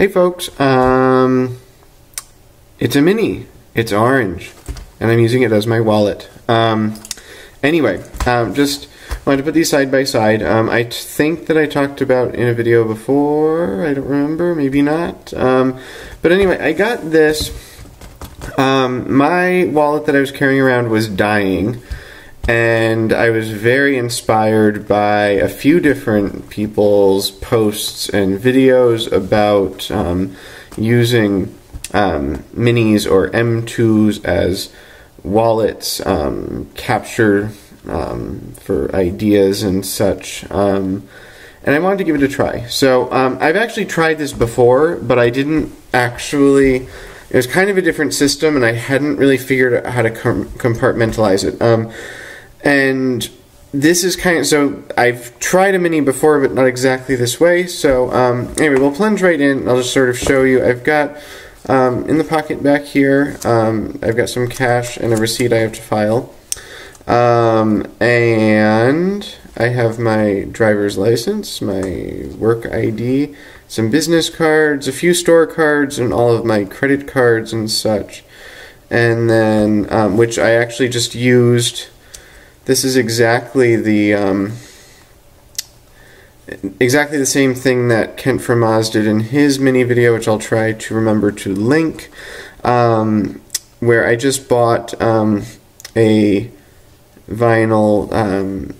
Hey folks, um, it's a mini. It's orange, and I'm using it as my wallet. Um, anyway, um, just wanted to put these side by side. Um, I think that I talked about in a video before. I don't remember, maybe not. Um, but anyway, I got this. Um, my wallet that I was carrying around was dying and I was very inspired by a few different people's posts and videos about um, using um, minis or M2s as wallets, um, capture um, for ideas and such. Um, and I wanted to give it a try. So um, I've actually tried this before, but I didn't actually. It was kind of a different system, and I hadn't really figured out how to com- compartmentalize it. Um, and this is kind of so I've tried a mini before, but not exactly this way. So um, anyway, we'll plunge right in. I'll just sort of show you. I've got um, in the pocket back here. Um, I've got some cash and a receipt I have to file, um, and I have my driver's license, my work ID, some business cards, a few store cards, and all of my credit cards and such. And then, um, which I actually just used this is exactly the um, exactly the same thing that Kent from Oz did in his mini video, which I'll try to remember to link, um, where I just bought um, a vinyl um,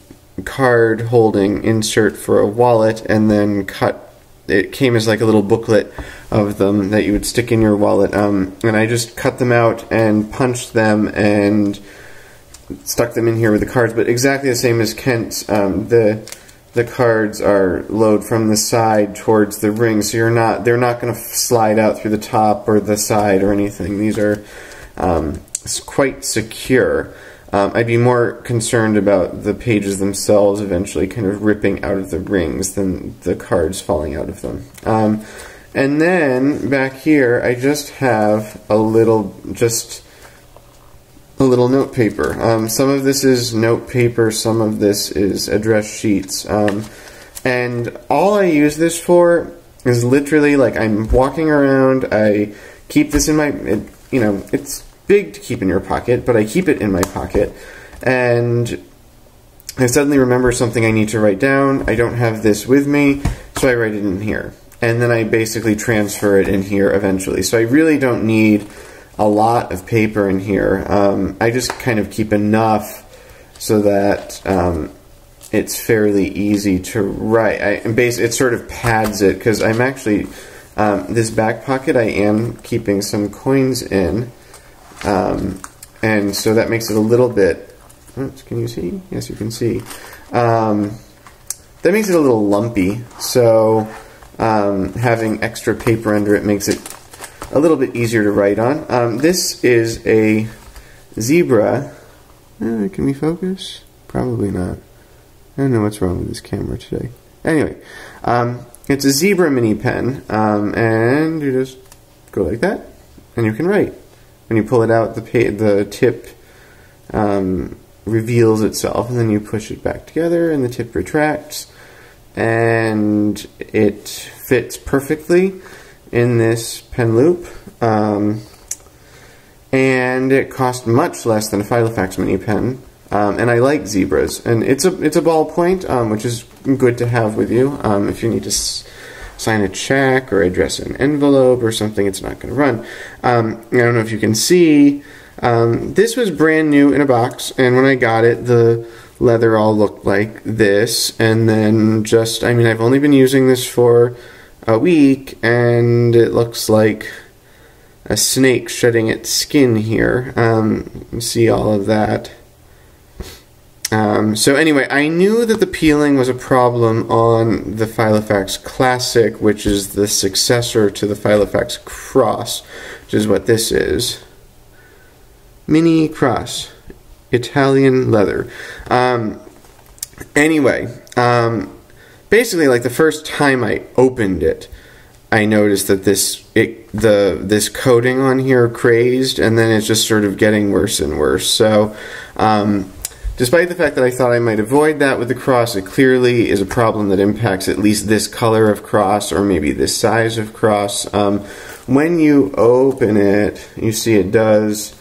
card holding insert for a wallet and then cut it came as like a little booklet of them that you would stick in your wallet um, and I just cut them out and punched them and stuck them in here with the cards, but exactly the same as Kent's. Um, the the cards are load from the side towards the ring, so you're not they're not going to slide out through the top or the side or anything. These are um, quite secure. Um, I'd be more concerned about the pages themselves eventually kind of ripping out of the rings than the cards falling out of them. Um, and then back here, I just have a little just a little note paper. Um, some of this is note paper, some of this is address sheets. Um, and all I use this for is literally like I'm walking around, I keep this in my, it, you know, it's big to keep in your pocket, but I keep it in my pocket. And I suddenly remember something I need to write down. I don't have this with me, so I write it in here. And then I basically transfer it in here eventually. So I really don't need a lot of paper in here. Um, I just kind of keep enough so that um, it's fairly easy to write. I, and base, it sort of pads it because I'm actually, um, this back pocket I am keeping some coins in. Um, and so that makes it a little bit, oops, can you see? Yes, you can see. Um, that makes it a little lumpy. So um, having extra paper under it makes it a little bit easier to write on. Um, this is a zebra. Uh, can we focus? Probably not. I don't know what's wrong with this camera today. Anyway, um, it's a zebra mini pen, um, and you just go like that, and you can write. When you pull it out, the the tip um, reveals itself, and then you push it back together, and the tip retracts, and it fits perfectly in this pen loop. Um, and it cost much less than a Filofax mini pen. Um, and I like zebras, and it's a it's a ballpoint, um, which is good to have with you um, if you need to sign a check or address an envelope or something. It's not going to run. Um, I don't know if you can see. Um, this was brand new in a box, and when I got it, the leather all looked like this. And then just, I mean, I've only been using this for a week, and it looks like a snake shedding its skin here. Um, see all of that. Um, so anyway, I knew that the peeling was a problem on the Filofax Classic, which is the successor to the Filofax Cross, which is what this is. Mini Cross, Italian leather. Um, anyway, um, basically like the first time I opened it, I noticed that this it the this coating on here crazed, and then it's just sort of getting worse and worse. So um, despite the fact that I thought I might avoid that with the cross, it clearly is a problem that impacts at least this color of cross or maybe this size of cross. Um, when you open it, you see it does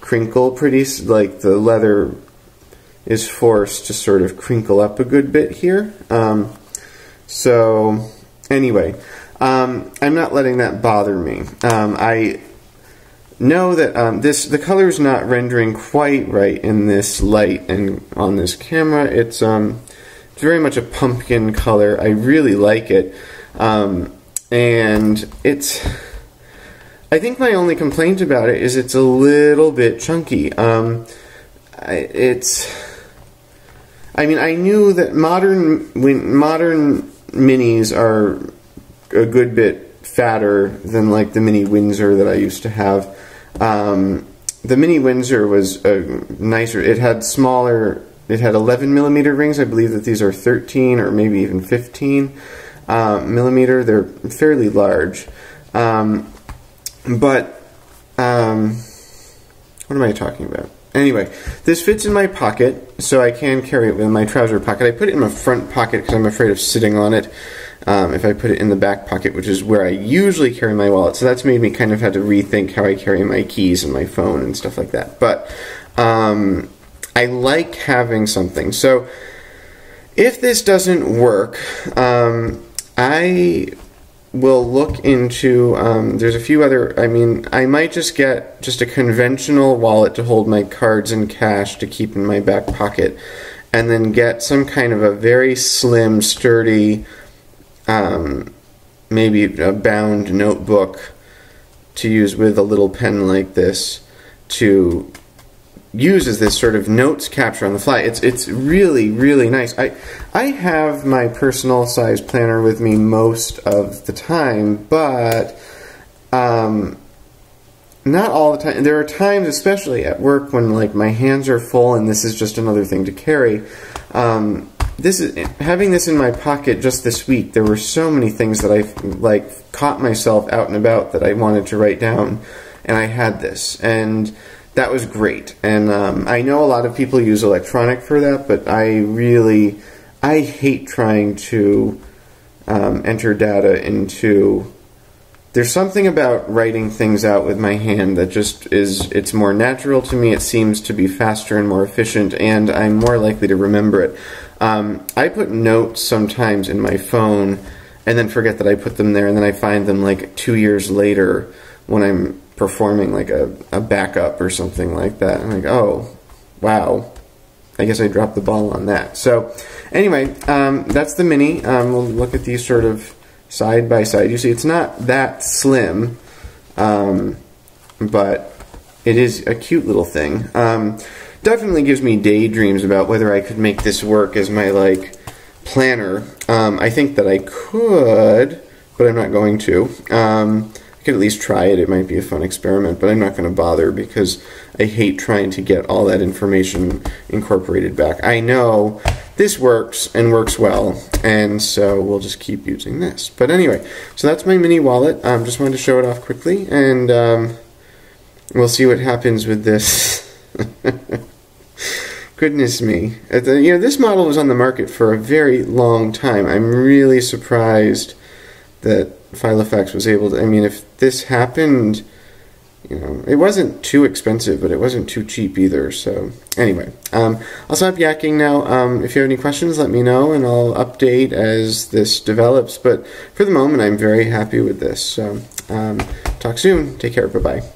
crinkle pretty, like the leather is forced to sort of crinkle up a good bit here. Um, so anyway, um, I'm not letting that bother me. Um, I know that um, this the color is not rendering quite right in this light and on this camera. It's um, very much a pumpkin color. I really like it, um, and it's. I think my only complaint about it is it's a little bit chunky. Um, it's. I mean, I knew that modern when modern minis are a good bit fatter than like the mini Windsor that I used to have. Um, the mini Windsor was a nicer. It had smaller. It had 11 millimeter rings. I believe that these are 13 or maybe even 15 uh, millimeter. They're fairly large, um, but um, what am I talking about? Anyway, this fits in my pocket, so I can carry it in my trouser pocket. I put it in my front pocket because I'm afraid of sitting on it um, if I put it in the back pocket, which is where I usually carry my wallet. So that's made me kind of have to rethink how I carry my keys and my phone and stuff like that. But um, I like having something. So if this doesn't work, um, I will look into um, there's a few other i mean i might just get just a conventional wallet to hold my cards and cash to keep in my back pocket and then get some kind of a very slim sturdy um, maybe a bound notebook to use with a little pen like this to use as this sort of notes capture on the fly. It's it's really really nice. I I have my personal size planner with me most of the time, but um, not all the time. There are times, especially at work, when like my hands are full and this is just another thing to carry. Um, this is having this in my pocket just this week. There were so many things that I like caught myself out and about that I wanted to write down, and I had this, and that was great. And um, I know a lot of people use electronic for that, but I really I hate trying to um, enter data into. There's something about writing things out with my hand that just is, it's more natural to me, it seems to be faster and more efficient, and I'm more likely to remember it. Um, I put notes sometimes in my phone and then forget that I put them there, and then I find them like two years later when I'm performing like a, a backup or something like that. I'm like, oh, wow. I guess I dropped the ball on that. So, anyway, um, that's the mini. Um, we'll look at these sort of side by side. You see, it's not that slim, um, but it is a cute little thing. Um, definitely gives me daydreams about whether I could make this work as my like planner. Um, I think that I could, but I'm not going to. I could at least try it. It might be a fun experiment, but I'm not going to bother because I hate trying to get all that information incorporated back. I know this works and works well, and so we'll just keep using this. But anyway, so that's my mini wallet. I um, just wanted to show it off quickly, and um, we'll see what happens with this. Goodness me. The, you know, this model was on the market for a very long time. I'm really surprised that Filofax was able to. I mean, if this happened, you know, it wasn't too expensive, but it wasn't too cheap either. So, anyway, um, I'll stop yakking now. Um, if you have any questions, let me know, and I'll update as this develops. But for the moment, I'm very happy with this. So, um, talk soon. Take care. Bye bye.